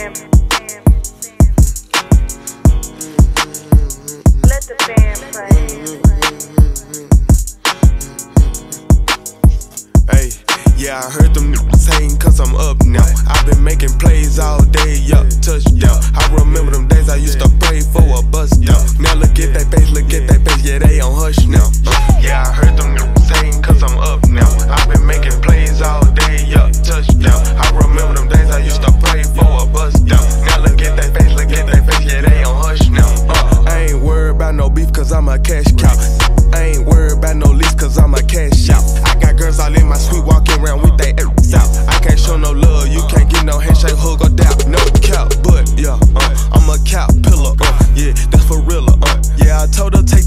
band. Let the band play. Hey, yeah, I heard them niggas hating cause I'm up now. I've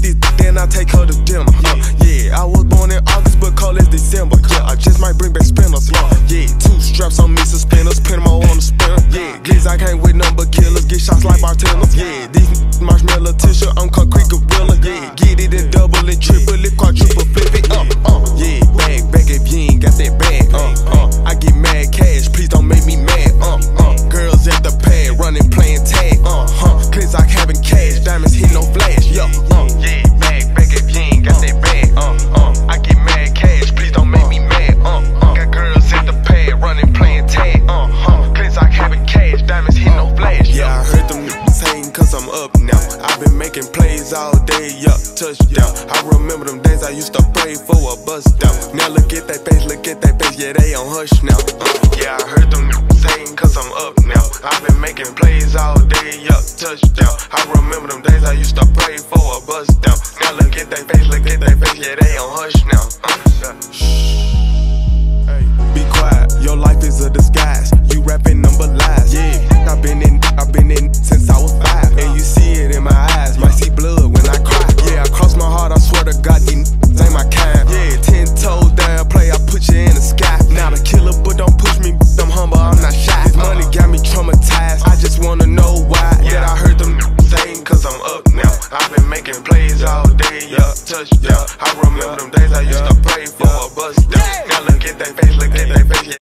this, then I take her to dinner, uh, yeah. I was born in August, but call as December, yeah. I just might bring back spinners, yeah. Two straps on me, suspenders, all on the spinner, yeah. Glizz, I can't with number killers, get shots like bartenders, yeah. These marshmallow tissue, I'm concrete gorilla, yeah. Get it in double and triple it, quadruple, flip it, uh, uh, yeah. Bag, back if you ain't got that bag, uh, uh. I get mad cash, please don't make me mad, uh, uh. Girls at the pad, running, playing tag, uh, huh. Cleans like having cash, diamonds hit no flash, yo, up now. I've been making plays all day, yup, touchdown. I remember them days I used to pray for a bust down. Now look at that face, look at that face, yeah, they on hush now. Uh, yeah, I heard them hating cause I'm up now. I've been making plays all day, yup, touchdown. I remember them days I used to pray for a bust down. Now look at that face, look at that face, yeah, they on hush now. Uh, Hey, touchdown. I